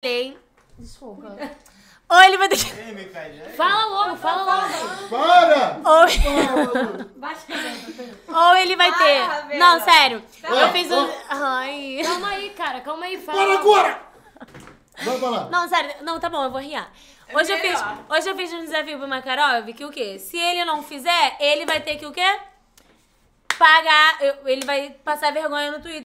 Tem, Desculpa. Ou ele vai ter que. Fala logo, fala logo. Para! Ou, ou ele vai ter. Não, sério. Tá. Eu fiz um. Ai. Calma aí, cara, calma aí. Fala. Para agora! Vai falar. Não, sério. Não, tá bom, eu vou riar. É hoje eu, fiz, hoje eu fiz um desafio pro Makarov que o quê? Se ele não fizer, ele vai ter que o quê? Pagar. eu- Ele vai passar vergonha no Twitter.